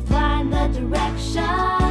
find the direction.